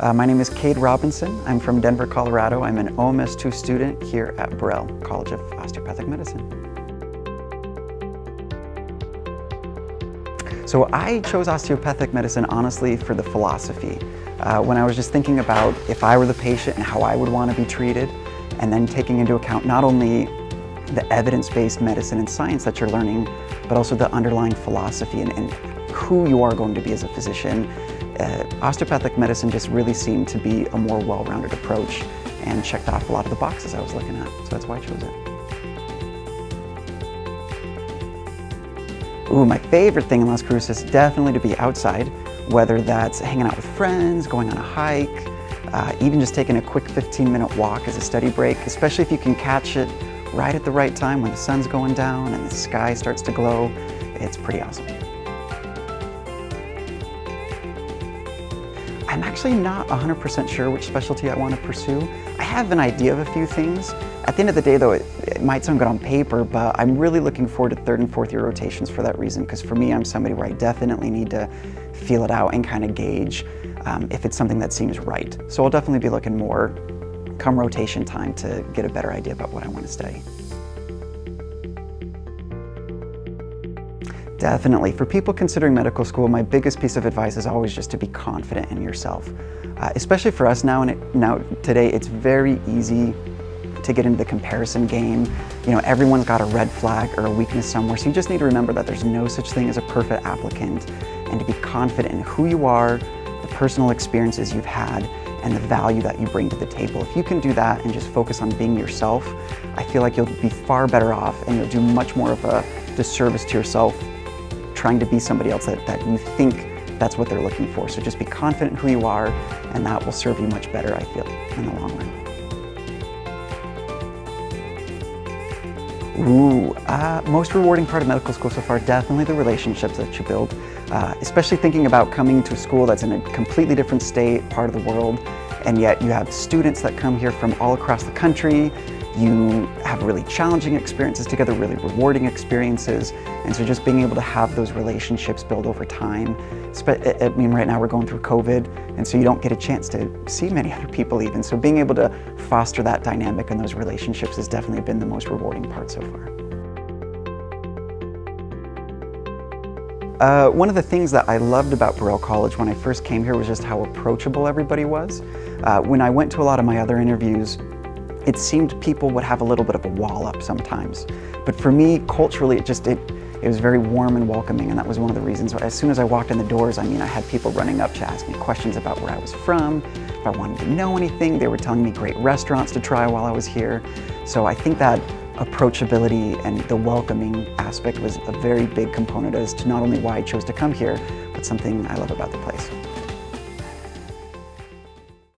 Uh, my name is Cade Robinson. I'm from Denver, Colorado. I'm an OMS2 student here at Burrell College of Osteopathic Medicine. So I chose osteopathic medicine honestly for the philosophy. Uh, when I was just thinking about if I were the patient and how I would want to be treated, and then taking into account not only the evidence-based medicine and science that you're learning, but also the underlying philosophy and, and who you are going to be as a physician. Uh, osteopathic medicine just really seemed to be a more well-rounded approach and checked off a lot of the boxes I was looking at, so that's why I chose it. Ooh, my favorite thing in Las Cruces is definitely to be outside, whether that's hanging out with friends, going on a hike, uh, even just taking a quick 15 minute walk as a study break, especially if you can catch it right at the right time when the sun's going down and the sky starts to glow. It's pretty awesome. I'm actually not 100% sure which specialty I want to pursue. I have an idea of a few things. At the end of the day though, it, it might sound good on paper, but I'm really looking forward to third and fourth year rotations for that reason, because for me, I'm somebody where I definitely need to feel it out and kind of gauge um, if it's something that seems right. So I'll definitely be looking more come rotation time to get a better idea about what I want to study. Definitely. For people considering medical school, my biggest piece of advice is always just to be confident in yourself. Uh, especially for us now, and it, now today, it's very easy to get into the comparison game. You know, everyone's got a red flag or a weakness somewhere, so you just need to remember that there's no such thing as a perfect applicant and to be confident in who you are, the personal experiences you've had, and the value that you bring to the table. If you can do that and just focus on being yourself, I feel like you'll be far better off and you'll do much more of a disservice to yourself trying to be somebody else that, that you think that's what they're looking for. So just be confident who you are and that will serve you much better, I feel, in the long run. Ooh, uh, most rewarding part of medical school so far, definitely the relationships that you build. Uh, especially thinking about coming to a school that's in a completely different state, part of the world, and yet you have students that come here from all across the country. You have really challenging experiences together, really rewarding experiences, and so just being able to have those relationships build over time. I mean, right now we're going through COVID, and so you don't get a chance to see many other people even. So being able to foster that dynamic and those relationships has definitely been the most rewarding part so far. Uh, one of the things that I loved about Burrell College when I first came here was just how approachable everybody was. Uh, when I went to a lot of my other interviews, it seemed people would have a little bit of a wall up sometimes. But for me, culturally, it just, it, it was very warm and welcoming, and that was one of the reasons. As soon as I walked in the doors, I mean, I had people running up to ask me questions about where I was from, if I wanted to know anything. They were telling me great restaurants to try while I was here. So I think that approachability and the welcoming aspect was a very big component as to not only why I chose to come here, but something I love about the place.